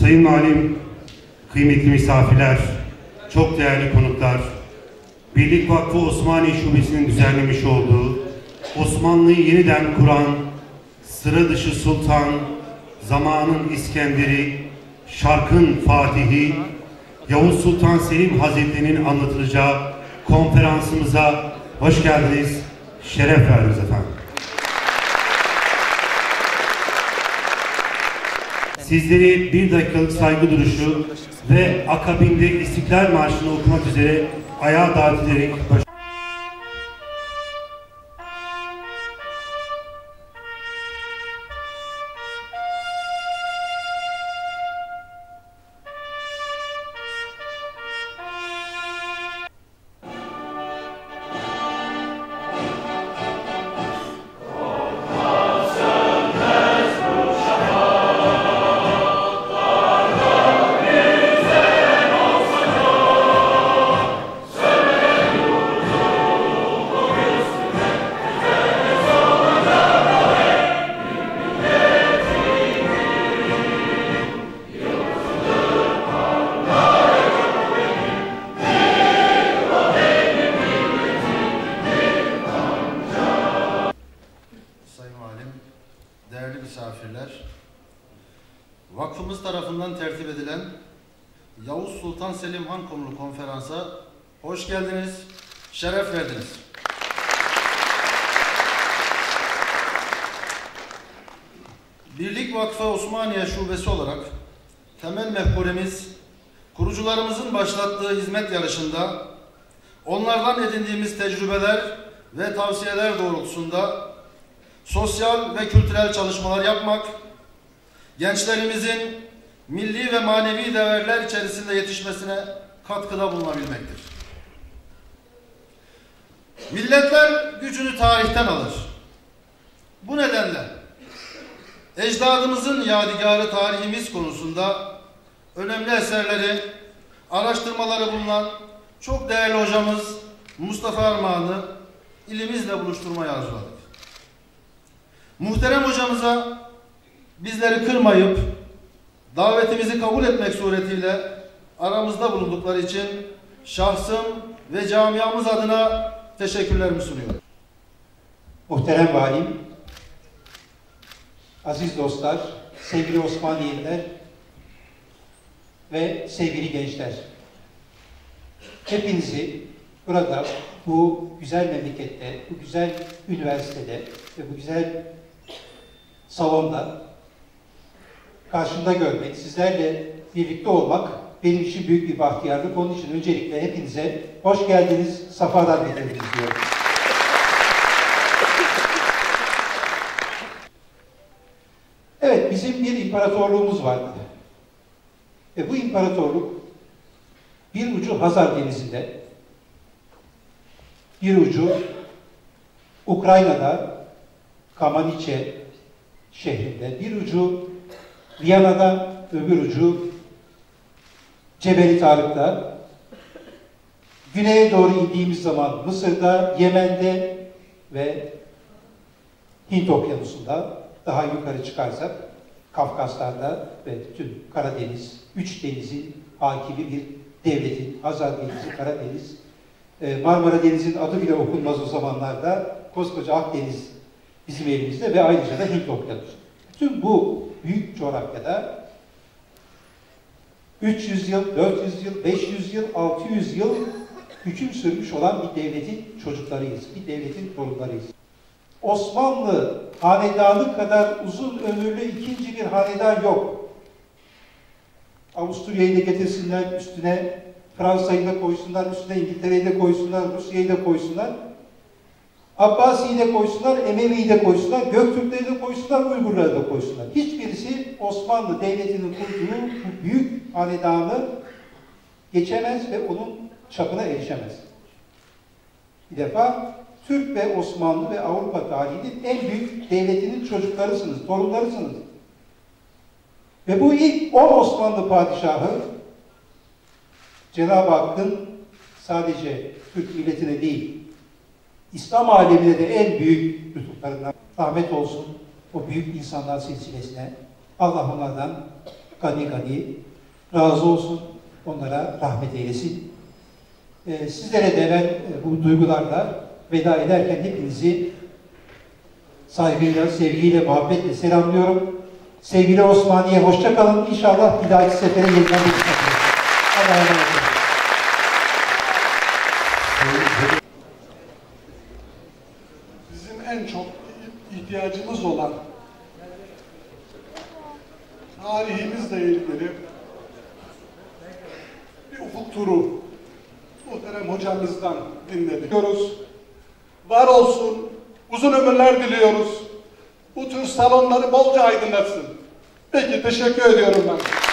Sayın Valim, kıymetli misafirler, çok değerli konuklar, Birlik Vakfı Osmaniye Şubesi'nin düzenlemiş olduğu Osmanlı'yı yeniden kuran sıra dışı sultan, zamanın İskender'i, şarkın Fatihi, Yavuz Sultan Selim Hazretleri'nin anlatılacağı konferansımıza hoş geldiniz, şeref verdiniz efendim. Sizleri bir dakikalık saygı duruşu ve akabinde İstiklal Marşı'nı okumak üzere ayağa davet ederek baş misafirler, vakfımız tarafından tertip edilen Yavuz Sultan Selim Han konulu konferansa hoş geldiniz, şeref verdiniz. Birlik Vakfı Osmaniye Şubesi olarak temel mefkuremiz kurucularımızın başlattığı hizmet yarışında onlardan edindiğimiz tecrübeler ve tavsiyeler doğrultusunda sosyal ve kültürel çalışmalar yapmak, gençlerimizin milli ve manevi değerler içerisinde yetişmesine katkıda bulunabilmektir. Milletler gücünü tarihten alır. Bu nedenle ecdadımızın yadigarı tarihimiz konusunda önemli eserleri, araştırmaları bulunan çok değerli hocamız Mustafa Armağan'ı ilimizle buluşturmayı arzuladık. Muhterem hocamıza bizleri kırmayıp davetimizi kabul etmek suretiyle aramızda bulundukları için şahsım ve camiamız adına teşekkürlerimi sunuyorum. Muhterem Valim, aziz dostlar, sevgili Osmaniyeliler ve sevgili gençler. Hepinizi burada bu güzel memlekette, bu güzel üniversitede ve bu güzel salonda karşımda görmek, sizlerle birlikte olmak benim için büyük bir bahtiyarlık. Onun için öncelikle hepinize hoş geldiniz, safalar getirdiniz diyorum. Evet, bizim bir imparatorluğumuz vardı. Ve bu imparatorluk bir ucu Hazar Denizi'nde, bir ucu Ukrayna'da, Kamaniçe şehrinde, bir ucu Viyana'da, öbür ucu Cebeli Tarık'ta, güneye doğru indiğimiz zaman Mısır'da, Yemen'de ve Hint Okyanusu'nda, daha yukarı çıkarsak Kafkaslar'da ve bütün Karadeniz, üç denizin hakimi bir devletin, Hazar Denizi, Karadeniz, e, Marmara Denizi'nin adı bile okunmaz o zamanlarda, koskoca Akdeniz bizim elimizde ve ayrıca da Hint Okyanusu. Bütün bu büyük coğrafyada 300 yıl, 400 yıl, 500 yıl, 600 yıl hüküm sürmüş olan bir devletin çocuklarıyız, bir devletin torunlarıyız. Osmanlı hanedanı kadar uzun ömürlü ikinci bir hanedan yok. Avusturya'yı da getirsinler üstüne, Fransa'yı da koysunlar üstüne, İngiltere'yi de koysunlar, Rusya'yı da koysunlar. Abbasi'yi de koysunlar, Emevi'yi de koysunlar, Göktürkleri de koysunlar, Uygurları da koysunlar. Hiçbirisi Osmanlı Devleti'nin kurduğu büyük hanedanı geçemez ve onun çapına erişemez. Bir defa Türk ve Osmanlı ve Avrupa tarihinin en büyük devletinin çocuklarısınız, torunlarısınız. Ve bu ilk 10 Osmanlı padişahı Cenab-ı Hakk'ın sadece Türk milletine değil, İslam alemine de en büyük lütuflarından rahmet olsun o büyük insanlar silsilesine. Allah onlardan gani gani razı olsun. Onlara rahmet eylesin. Ee, sizlere de ben e, bu duygularla veda ederken hepinizi saygıyla, sevgiyle, muhabbetle selamlıyorum. Sevgili Osmaniye hoşça kalın. İnşallah bir dahaki sefere yeniden buluşmak üzere. Allah'a emanet olun. Bizim en çok ihtiyacımız olan tarihimizle ilgili bir ufuk turu muhterem hocamızdan dinledik. Var olsun, uzun ömürler diliyoruz. Bu tür salonları bolca aydınlatsın. Peki, teşekkür ediyorum ben.